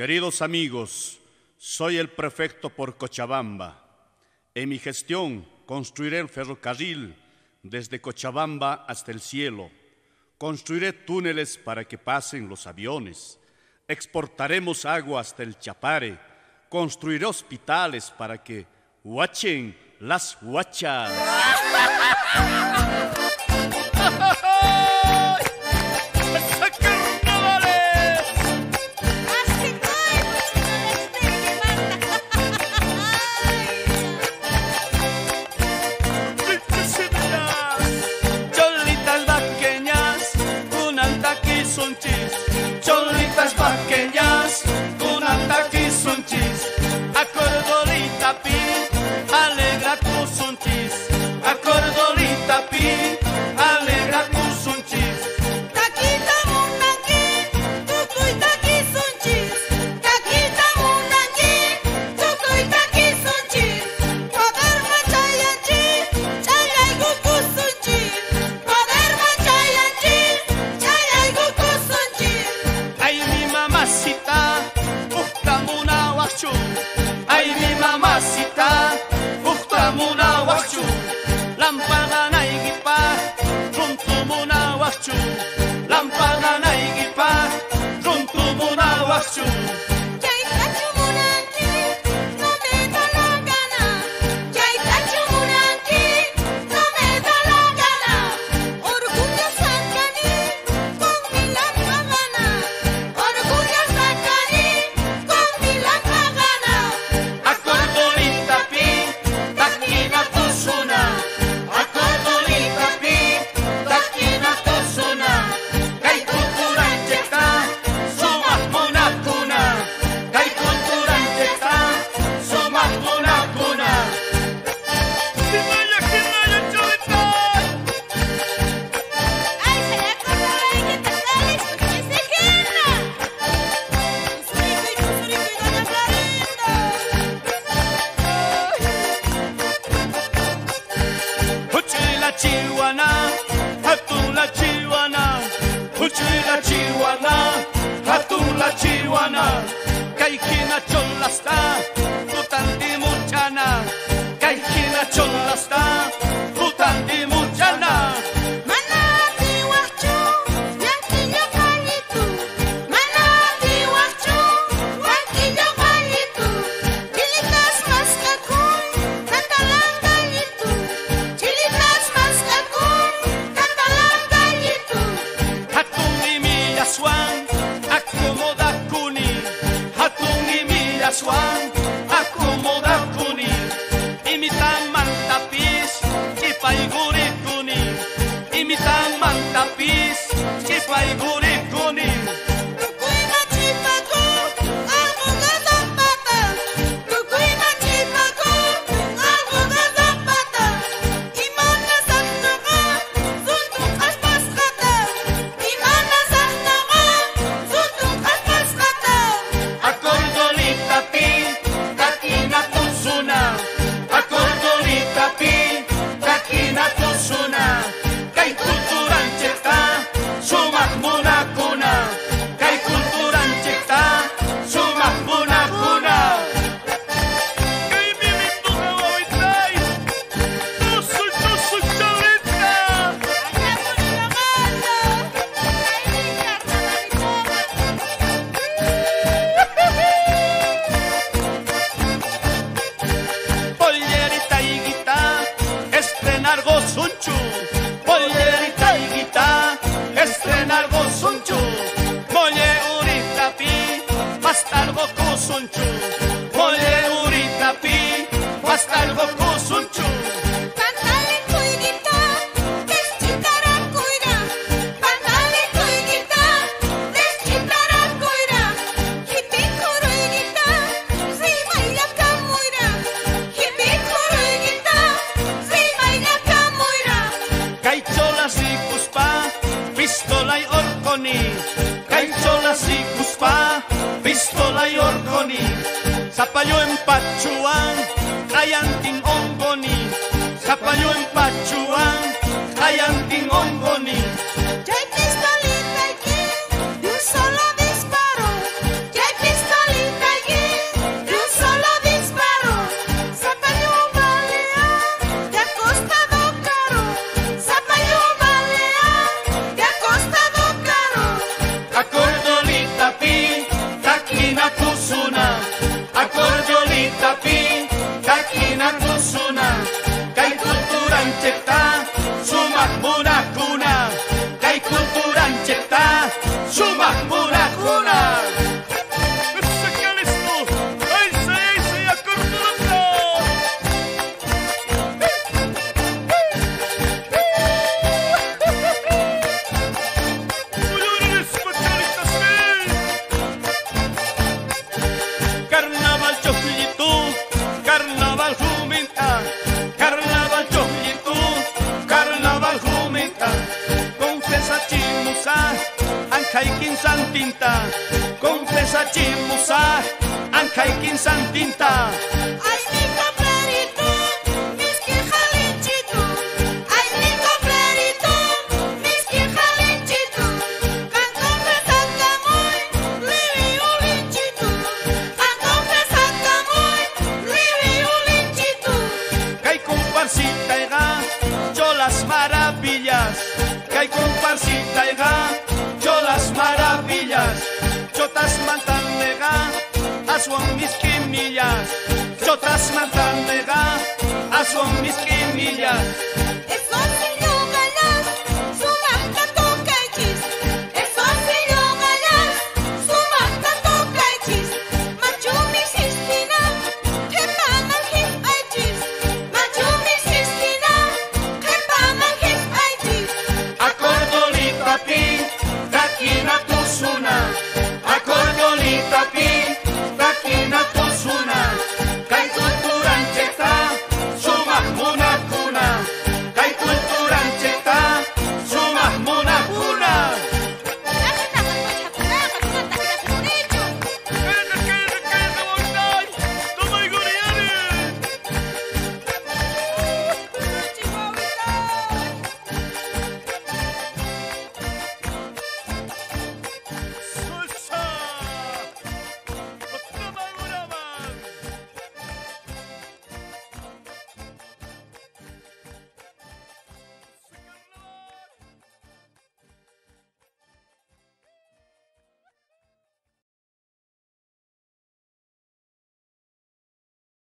Queridos amigos, soy el prefecto por Cochabamba. En mi gestión construiré el ferrocarril desde Cochabamba hasta el cielo. Construiré túneles para que pasen los aviones. Exportaremos agua hasta el Chapare. Construiré hospitales para que huachen las huachas. costume. Kuchli la chihuana, chiwana, hatula chiwana, kaikina cholasta, tapiz, que faz sunchu, pole uritapi, pastalgo kusunchu. Pantale kuigita, deschitara kuira. Pantale kuigita, deschitara kuira. Kiti kuruigita, zimaila kamuira. Kiti kuruigita, zimaila kamuira. Kaitzola zikuspa, pistola y orconi. orkoni. Kaitzola zikuspa. spa, pistola y orgoni, zapallo en Pachuán, trayantin ongoni, zapallo en Pachuán. Tip chimusa, ankaikin santinta. Ay, mi coplerito, mis que jalinchito. Ay, mi coplerito, mis que jalinchito. Canto de sacamoy, libi ulinchito. Canto de sacamoy, libi ulinchito. Kay comparsita ega, yo las maravillas. Kay comparsita ega. Chotas mantan nega, asuan mis quimillas. Chotas mantan nega, asuan mis quimillas.